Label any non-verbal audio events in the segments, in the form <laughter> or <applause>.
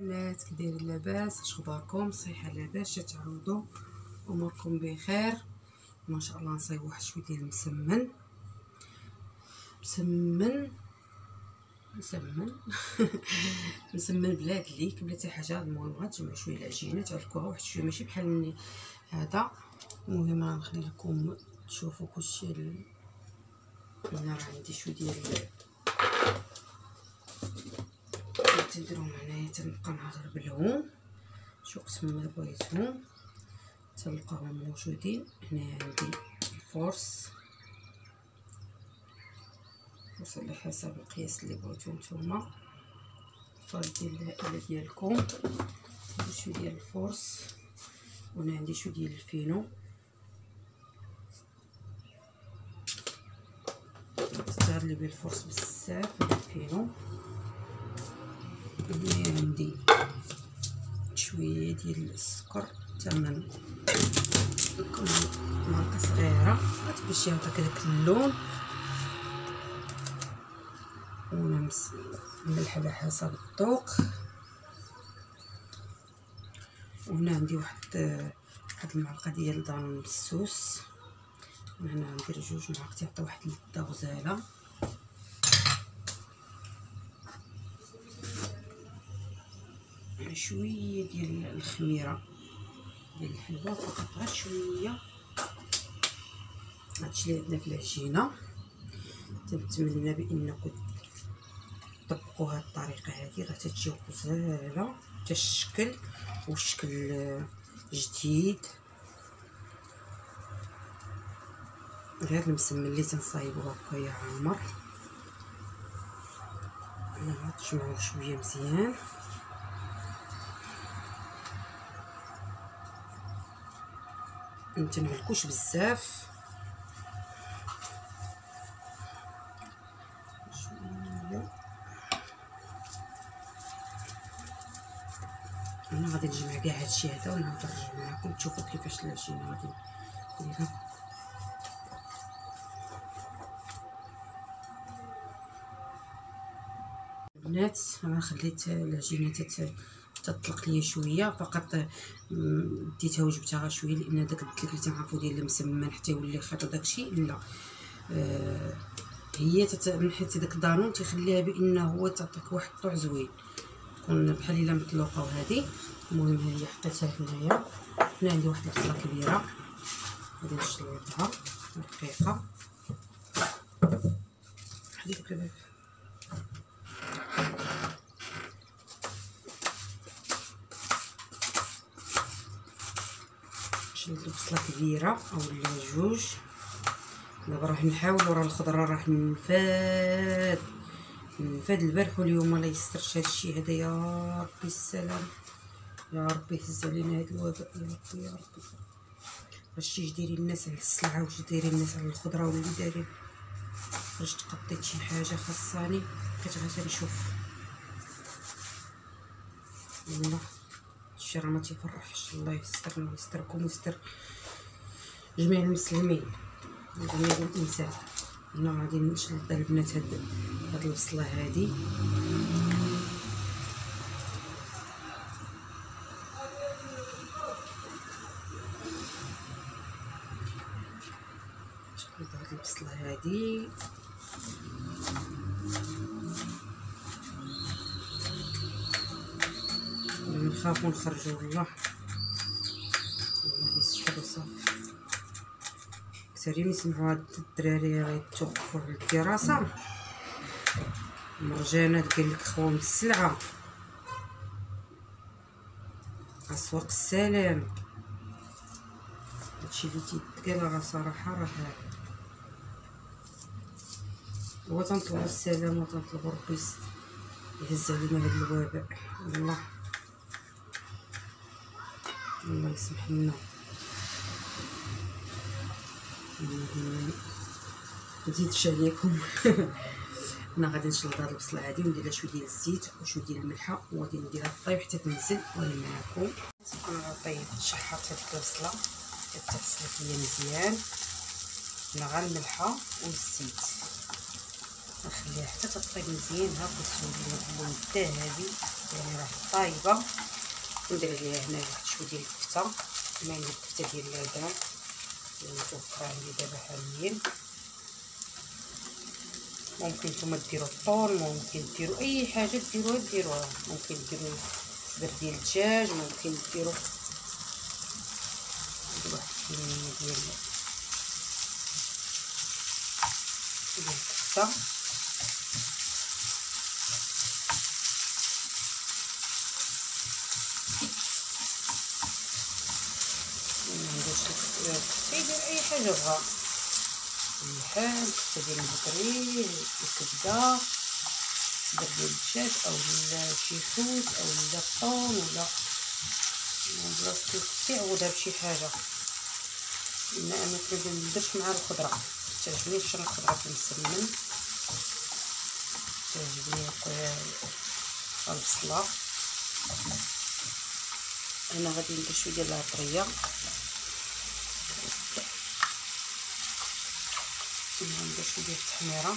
البنات كي دايرين لاباس اش اخباركم صحه لاباس تعرضوا أموركم بخير. ما شاء الله نصايب واحد شوية ديال المسمن مسمن مسمن؟ مسمن بلا دليك بلا حتى حاجة المهم غتجمع شوية العجينة تعلكوها واحد شوية ماشي بحال هذا. المهم غنخليكم تشوفوا كلشي هنا عندي شوية ديال تنديرهم هنايا تنبقى نغربلهم شو قسم ما بغيتهم تلقاهم موجودين. هنا عندي la farce الفرص على حسب القياس اللي بغيتو نتوما. الفرد ديال العائلة ديالكم. شوية ديال la farce وهنا عندي شوية ديال الفينو. تستغلي بيه الفرص بزاف الفينو. هنا عندي شوية ديال السكر ثمن معلقه صغيرة. باش يعطيك داك اللون. ونمس الملح على حسب الذوق. وهنا عندي واحد واحد المعلقة ديال دانون بالسوس وهنا غندير جوج معالق تيعطي واحد اللذه غزاله شوية ديال الخميرة ديال الحلوة فقط. غير شوية. هادشي اللي عندنا في العجينة. تنتمنى بأنكم طبقوا هاد الطريقة راه تتجي غزالة حتى الشكل والشكل جديد. غير المسمى اللي تنصايبو هكا يا عامر أنا تجمعوا شوية مزيان. متنعلكوش بزاف. أنا غادي نجمع كاع هادشي هذا ونعاود نرجع معكم تشوفوا كيفاش العجينه غادي نديرها. البنات أنا خليت العجينه تت تطلق ليا شوية فقط ديتها وجبتها غير شوية لأن داك الدلك اللي تنعرفو ديال المسمن حتى يولي خيط داكشي لا. آه هي تت... من حيت داك الدانون تيخليها بأنه هو تعطيك واحد الطعم زوين. تكون بحال إلا مطلوقة وهذه المهم هي حطيتها هنايا. هنا عندي واحد البصله كبيرة. غادي نشلوطها دقيقة. حديك الباب شلت بصله كبيرة اولا جوج. دابا راح نحاولوا راه الخضرة راح نفاد نفاد البارح واليوم الله يستر هادشي هذا. يا ربي السلام. يا ربي يهز علينا هاد الوباء يا ربي يا ربي. واش دايرين الناس على السلعة واش دايرين الناس على الخضرة ولا دايرين؟ واش تقضيت شي حاجة خاصاني؟ بقيت غير نشوف. والله هادشي راه ما تيفرحش. الله يسترنا ويستركم ويستر جميع المسلمين جميع الإنسان. هنا غادي نشلط البنات هاد هاد البصله هادي. نشلط هاد البصله هادي. نخافو نخرجو والله وصافي كثيرين يسمعوا هاد الدراري غيتوقفوا في الدراسة. مرجانات قال لك خوام السلعه أسواق السلام. هادشي اللي تيتقال راه صراحة راه هو تنطلبوا السلام وتنطلبوا ربي يهز علينا هاد الوباء. والله الله يسمح لنا نزيدش عليكم <laughs> أنا غادي نشلط هاد البصلة هادي وندير لها شوية ديال الزيت وشوية ديال الملحة وغادي نديرها طيب حتى تنزل وأنا معاكم. أنا طيب شحرت هاد البصلة تغسلت ليا مزيان. هنا غير الملحة والزيت. نخليها حتى تطيب مزيان. هاكا تولي اللون الذهبي يعني راه طايبة. ندير عليها هنا واحد شوية الكفته المهم الكفته ديال اللبان متوفره عندي دابا حاليا ممكن نتوما ديروا الطول ممكن ديروا اي حاجة ديروها ديروها ممكن ديروا صدر ديال الدجاج ممكن ديروا واحد الكميه ديال الكفته يدير أي حاجة بغا كفته ديال البكري الكبدة صدر ديال الدجاج أو شي فوت أو لا الطون ولا بلاصتو كيعوضها بشي حاجة. لأن أنا كنبدا نديرش مع الخضرة. تعجبني الشرا الخضرة المسمن تعجبني البصلة. أنا غادي ندير شوية ديال العطرية ندير شوية ديال التحميرة.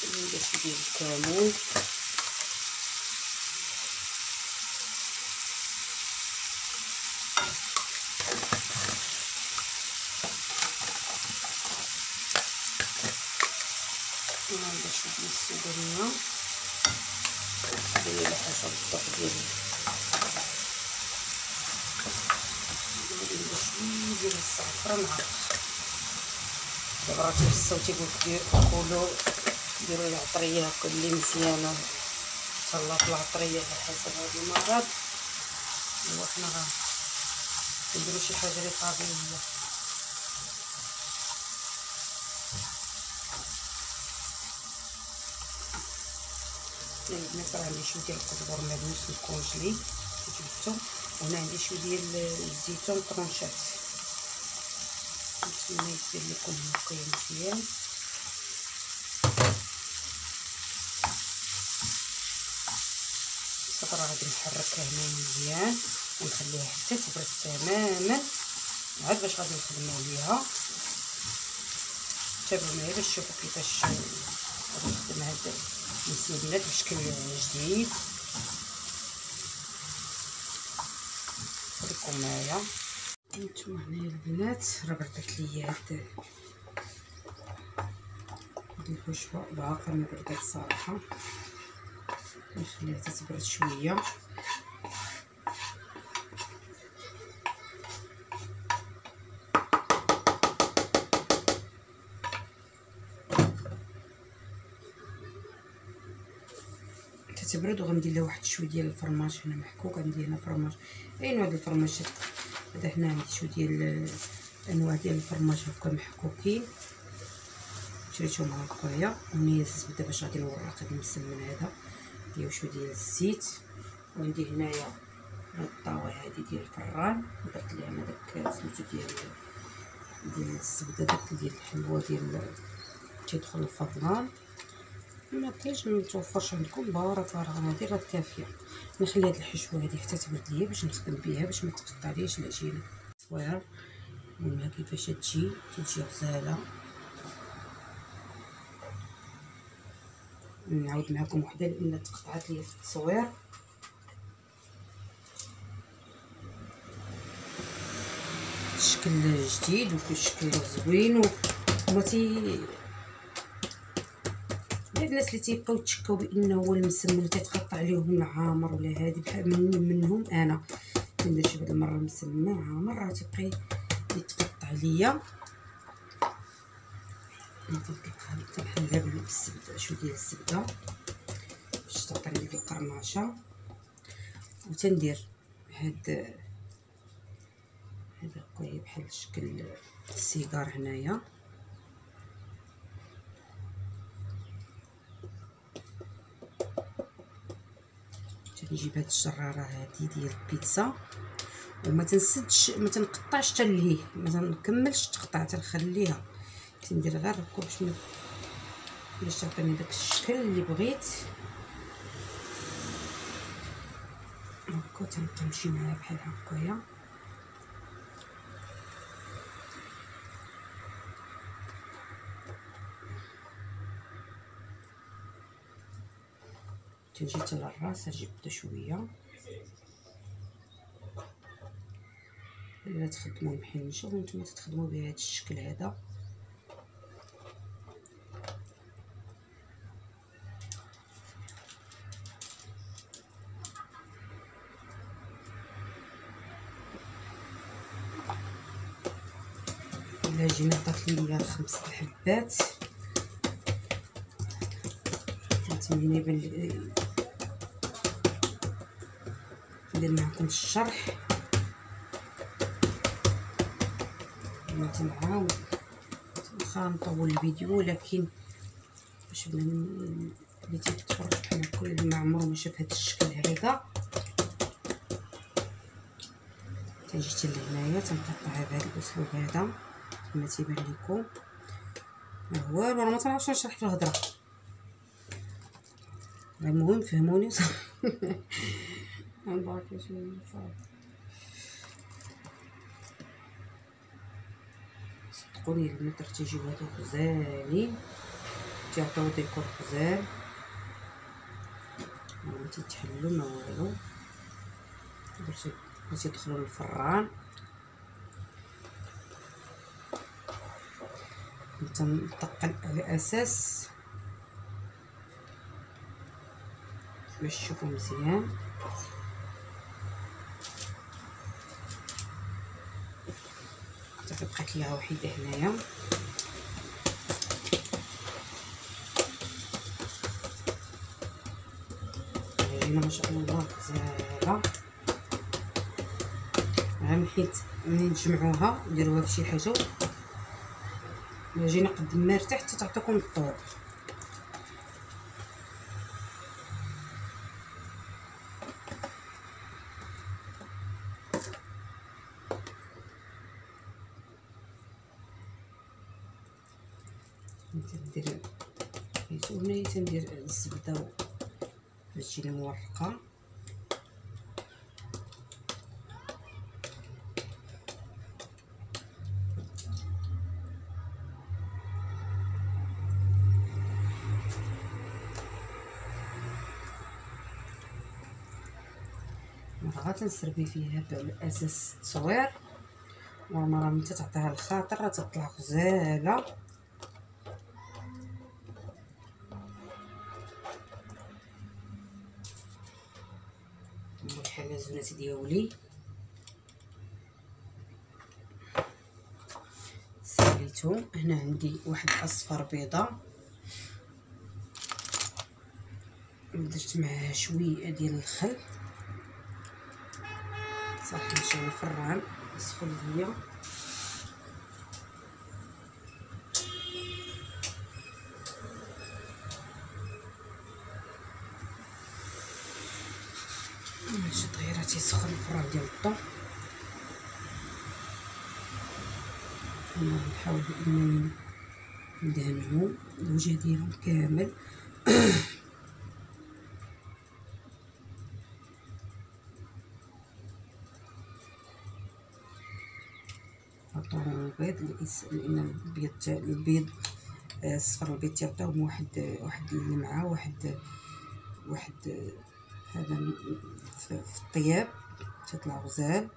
شوية ديال الكمون. ندير شوية ديال السودانية. على حسب الذوق ديالي ندير شوية ديال الزعفران عرق دابا راه تيفصل تيقول كيقولوا ديروا العطرية هكا اللي مزيانه في العطرية على حسب هاد المرض أيوا حنا غا نديرو شي حاجة اللي طبيعيه البنات راه عندي شوية ديال القزبر مدوس مكونجلي جبتو. وهنا عندي شوية ديال الزيتون طرونشات نتمنى يدير لكم هكايا مزيان راه غادي نحركها هنا مزيان ونخليها حتى تبرد تماما عاد باش غادي نخدمو عليها تابعوا معايا باش تشوفوا كيفاش غادي نخدم هاد المسمنات بشكل جديد. خليكم معايا نتوما هنايا البنات بردت ليا هاد هاد الحشوه باقا ما بردات صراحة. نخليها تتبرد شوية. تتبرد وغندير لها واحد شوية ديال الفرماج هنا محكوك عندي هنا فرماج أي نوع ديال الفرماجات هذا هنا عندي شوية ديال انواع ديال الفرماج هكا محكوكين شريتهم هكايا. ونيه الزبده باش غادي نورق هذا المسمن هذا. نديرو شوية ديال الزيت. وعندي هنايا هاد الطاوه هادي ديال الفران. درت أنا داك سميتو ديال ديال الزبدة داك ديال الحلوه ديال تيدخل الفران. ما ما متوفرش عندكم بارك الله هادي راه كافية. نخلي هاد الحشوه هادي حتى تبرد ليا باش نخدم بها باش ما تقطعليش العجينة. صويره المهم كيفاش تجي؟ تجي غزالة. نعاود معكم وحدة لأن تقطعت ليا في التصوير. شكل جديد وشكل زوين وما تي الناس اللي تيبقاو تشكاو بانه هو المسمن تيتقطع عليهم العامر ولا هادي بحال من منهم أنا. كندير بعض المرة المسمن عامر راه تيبقى يتقطع ليا. تنحلها بالزبده شوية ديال الزبده باش تعطيني ديك القرماشة. وتندير هاد هذا هكايا بحال شكل السيجار هنايا. تنجيب هاد الشرارة هادي ديال البيتزا. وما تنسدش ما تنقطعش حتى لهيه ما تنكملش تقطع تنخليها. تندير غير هكا باش باش تعطيني داك الشكل اللي بغيت. هكا تنمشي معاها بحال هكايا. حتى للرأس بدا شوية. إلا تخدموا المحنشه وأنتم تخدموا بهذا الشكل هذا. العجينه طاحت ليا خمس حبات نتمنى يبان ندير معكم الشرح. ما تنعاود. واخا نطول الفيديو ولكن باش اللي تيتفرج بحال اللي ما عمرو ما شاف هذا الشكل هذا. تنجي حتى لهنايا تنقطعها بهذا الأسلوب هذا. كما تيبان لكم ما هو راه ما تنعرفش نشرح في الهضرة. المهم فهموني. <laughs> نبارك شوية صدقوني المتر تيجيو هادو غزالين تيعطيو ديكور غزال ما تيتحلو ما والو باش يدخلوا للفران تنطقل على أساس باش تشوفوا مزيان حتى بقات ليها وحيدة هنايا. العجينه ما شاء الله غزاله عام حيت ملي تجمعوها نديروها في شي حاجة. العجينه قد ما ارتاح تعطيكم الطول مورقه مرة تنسربي فيها بالاساس التصوير والمرة ملي تعطيها الخاطر تطلع غزاله الحلزونات ديالي ساليتو هنا عندي واحد أصفر بيضة. درت معها شوية ديال الخل. صافي نشعل الفران يسخن ليا. تيسخن الفران ديال الضو نحاول بانني ندهنهم الوجه ديالهم كامل. <coughs> البيض لأن البيض البيض الصفر البيض تيعطيهم واحد واحد اللمعه واحد واحد هذا في الطياب تطلع غزال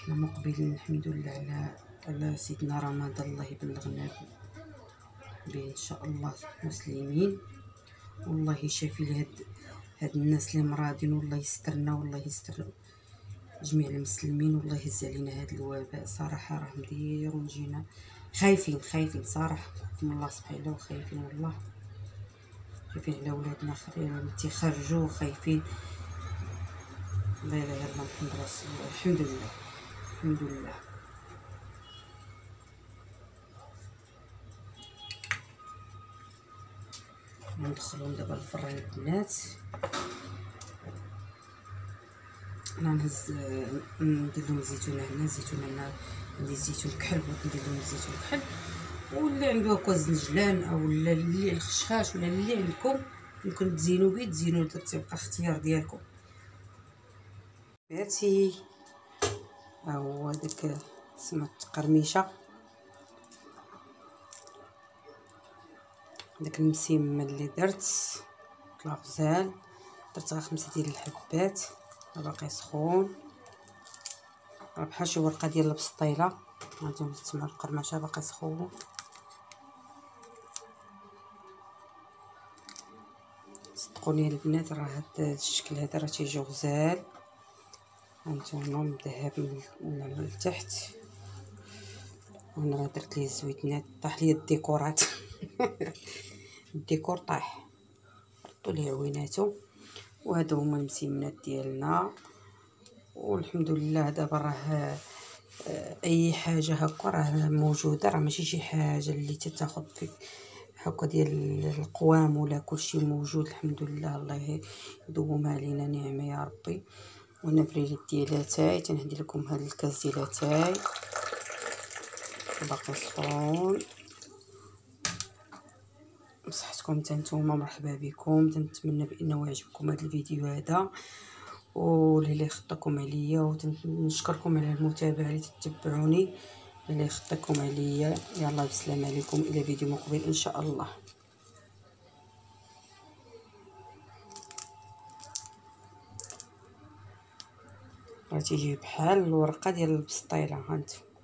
حنا مقبلين الحمد لله على على سيدنا رمضان الله يبلغنا به إن شاء الله مسلمين والله يشافي لهاد هاد الناس اللي مرادين والله يسترنا والله يستر جميع المسلمين والله يهز علينا هاد الوباء. صراحة راه مدير ونجينا خايفين خايفين صراحة. من الله سبحانه وخايفين والله. خايفين على ولادنا خايفين تيخرجوا خايفين. لا اله الا الله محمد رسول الله الحمد لله الحمد لله. ندخلهم دابا الفران البنات أنا نهز ندير لهم الزيتونة هنا الزيتونة هنا عندي الزيتون كحل ندير لهم الزيتون كحل واللي عنده هكا الزنجلان أو اللي الخشخاش ولا اللي عندكم يمكن تزينوا به تزينوا تبقى اختيار ديالكم. بناتي ها هو داك سمات قرميشه داك المسيم اللي درت طلع غزال درت غير خمسة ديال الحبات. باقي سخون. راه بحال شي ورقة ديال البسطيله هانتوما تسمعوا القرمشة باقي سخون. صدقوني البنات راه هاد الشكل هذا راه تيجي غزال. هانتوما مذهب من التحت وأنا راه درت ليه الزويتنات طاح ليا الديكورات. <laughs> الديكور طاح. ردوا ليه عويناتو. وهادو هما المسيمنات ديالنا. والحمد لله دابا راه آه، أي حاجة هكا راه موجودة. راه ماشي شي حاجة اللي تتاخذ فيك هكا ديال القوام ولا كلشي موجود. الحمد لله الله يدوم علينا نعمة يا ربي. وأنا بريليت ديال اتاي تنهدي لكم هاد الكاس ديال اتاي باقي سخون بصحتكم نتوما مرحبا بكم. تنتمنى بأنه يعجبكم هذا الفيديو هذا. واللي خطاكم عليا ونشكركم على المتابعة اللي تتبعوني. اللي خطاكم عليا. يلا بسلام عليكم. إلى فيديو مقبل إن شاء الله. راه تيجي بحال الورقة ديال البسطيلة هانتوما.